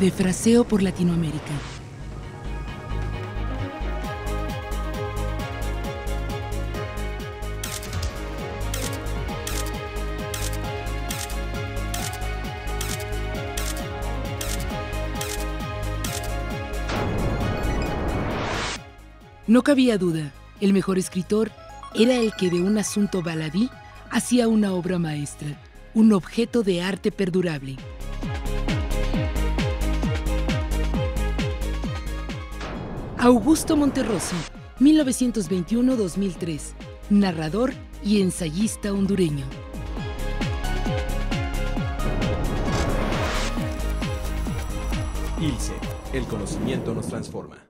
de Fraseo por Latinoamérica. No cabía duda, el mejor escritor era el que de un asunto baladí hacía una obra maestra, un objeto de arte perdurable. Augusto Monterroso, 1921-2003, narrador y ensayista hondureño. ILSE, el conocimiento nos transforma.